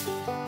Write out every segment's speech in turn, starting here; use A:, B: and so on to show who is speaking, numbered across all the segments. A: thank you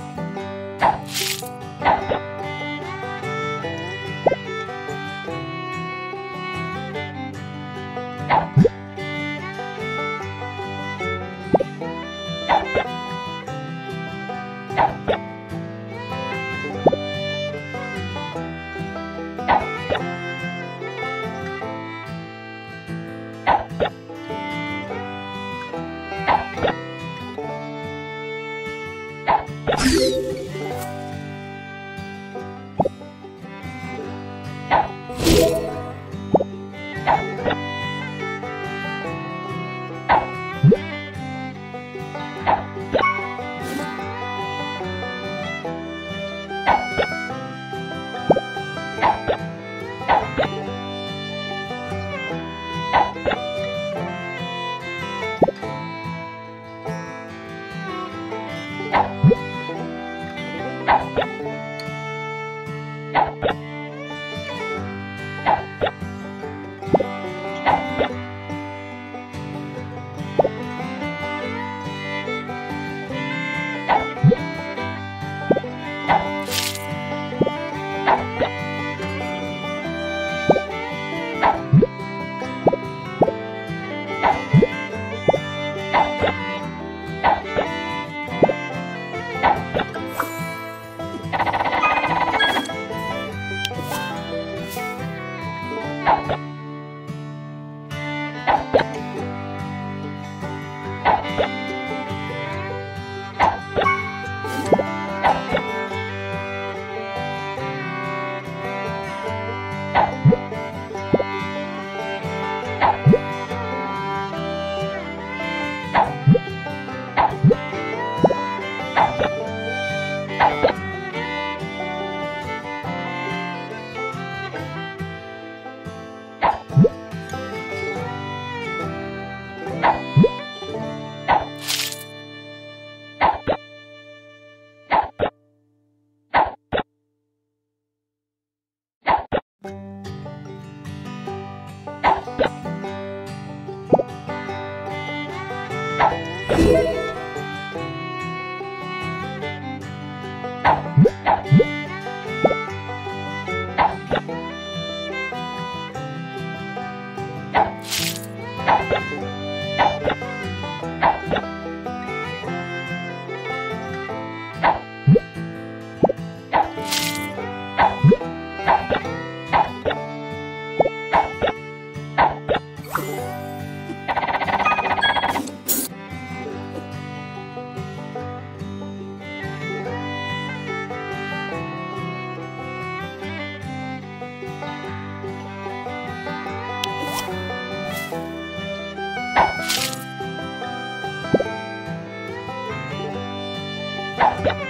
A: Yeah.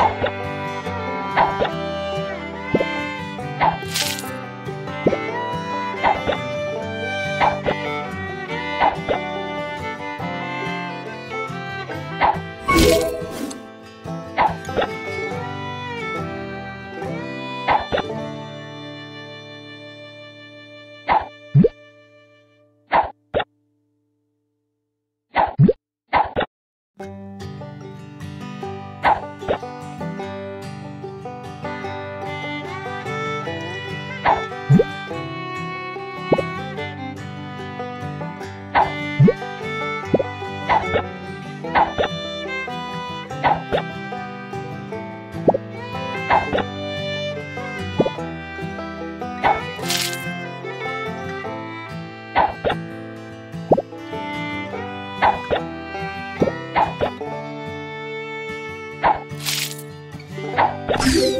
A: Thank you. Bye.